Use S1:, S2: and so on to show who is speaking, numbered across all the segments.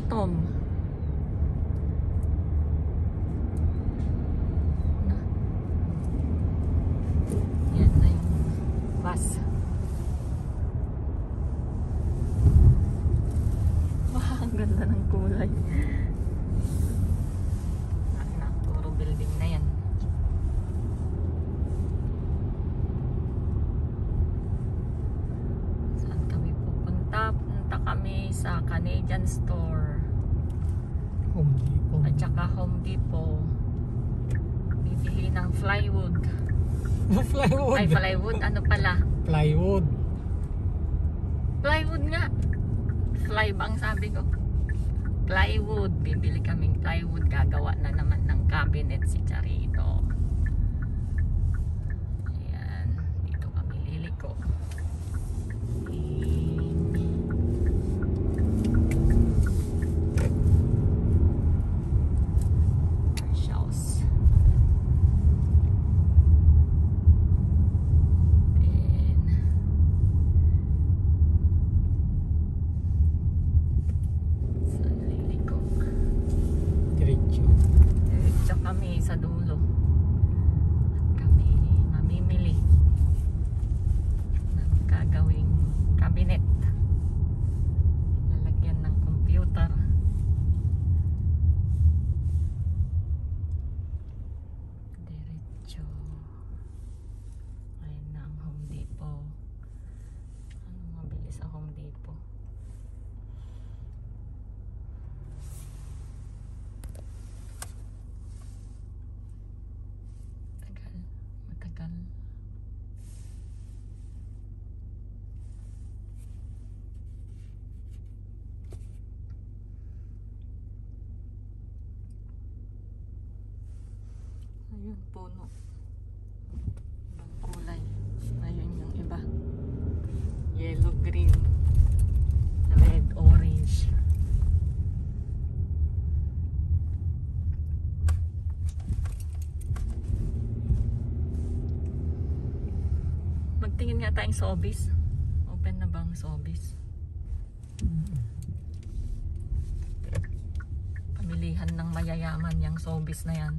S1: gutom. Yan na yung bus. Wow, ang ganda ng kulay. kami sa Canadian store.
S2: Home Depot.
S1: At saka Home Depot. Bibili ng plywood.
S2: Plywood.
S1: Ay, plywood. Ano pala?
S2: Plywood.
S1: Plywood nga. Fly ba ang sabi ko? Plywood. Bibili kaming plywood. Gagawa na naman ng cabinet si Charito. Ayan. Dito kami liliko. Marshalls. Then, saan liliko?
S2: Diretso.
S1: Diretso kami sa dulo. At kami mamimili ng gagawing cabinet. Lalagyan ng computer. Diretso. Ayun na ang Home Depot. Ano mabilis sa Home Depot? Tagal. Matagal. Ayun, puno. Ibang kulay. Ayun yung iba. Yellow, green, red, orange. Magtingin nga tayong sobis. Open na bang sobis? Pamilihan ng mayayaman yung sobis na yan.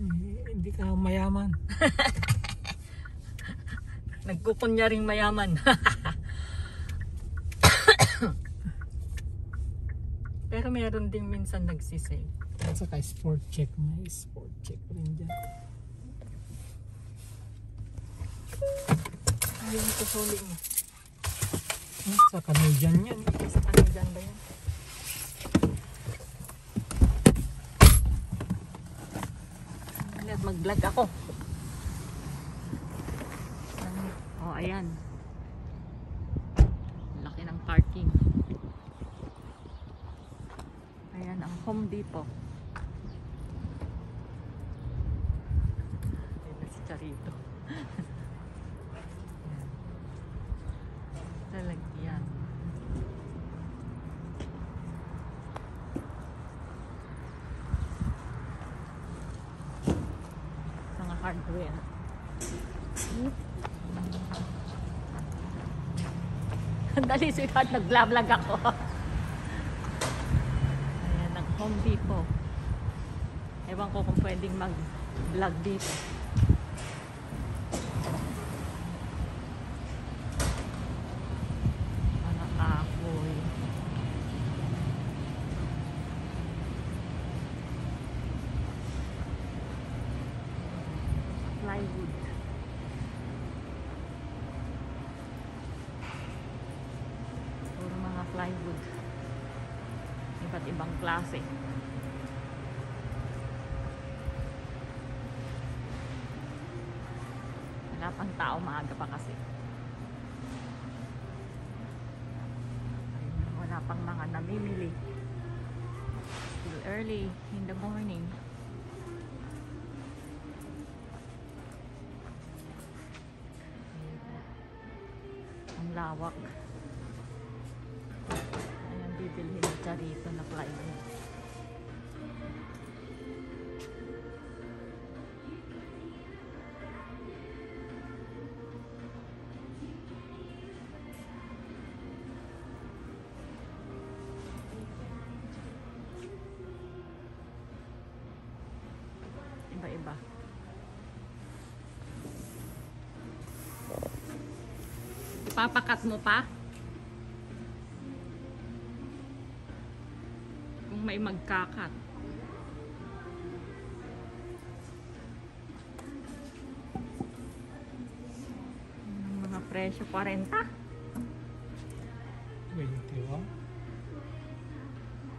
S2: Hindi ka mayaman.
S1: Nagkukunyaring mayaman. Pero meron din minsan nagsisave.
S2: At saka sport check. May sport check rin dyan.
S1: Ayun, susuli mo.
S2: Hmm, Sa Canadian yan.
S1: Sa Canadian ba yan? Ayan, Mag-vlog ako. Oh, ayan. Laki ng parking. Ayan ang Home Depot. Ayan na si Charito. Ayan. Lalagyan. Hardware. Dali sweetheart, nag-vlog ako. Ayan, ang Home Depot. Ewan ko kung pwedeng mag-vlog dito. Mga kahoy. Plywood. Puro mga plywood. Iba't ibang klase. Wala pang tao, maaga pa kasi. Wala pang mga namimili. Still early in the morning. Lawak. Ayan, bibilhin siya rito na plywood. Papakat mo pa? Kung may magkakat. Ang mga presyo 40.
S2: 21.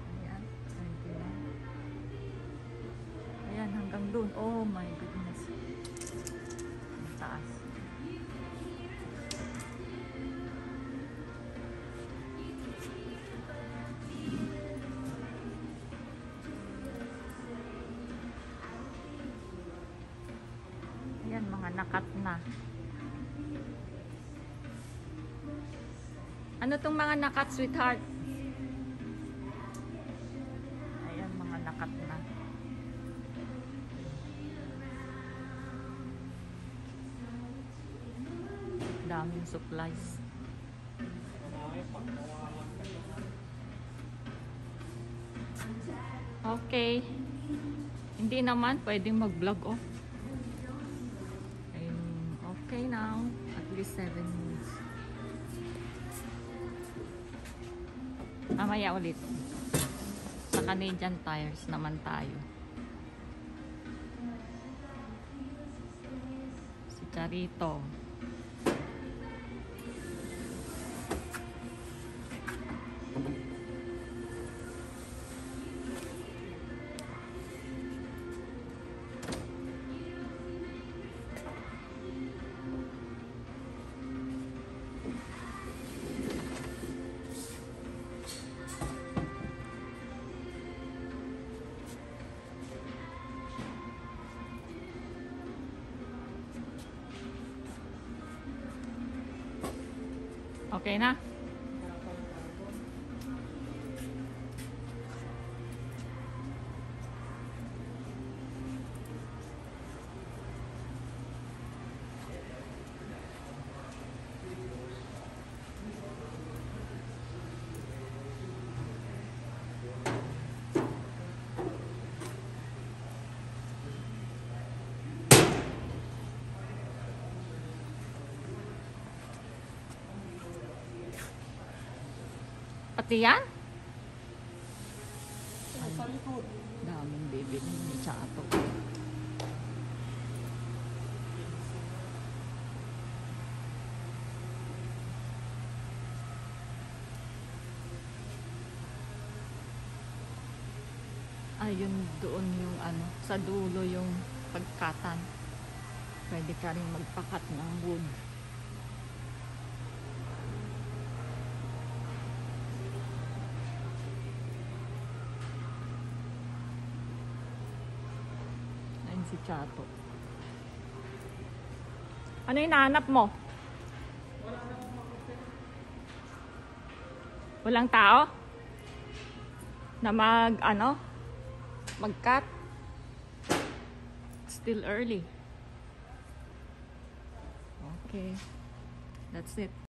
S1: Ayan, 21. Ayan, hanggang doon. Oh my goodness. Ang taas. Nakat na. Ano tong mga nakat, sweetheart? Ayan, mga nakat na. Daming supplies. Okay. Hindi naman, pwedeng mag-vlog, oh. Okay now. At least 7 minutes. Mamaya ulit. Sa Canadian Tires naman tayo. Si Charito. Okay na? Pati yan? Daming baby ni Chato. Ayun doon yung ano, sa dulo yung pagkatan. Pwede ka rin magpakat ng wood. Chato. Ano yung nahanap mo? Walang tao? Na mag, ano? Mag-cut? Still early. Okay. That's it.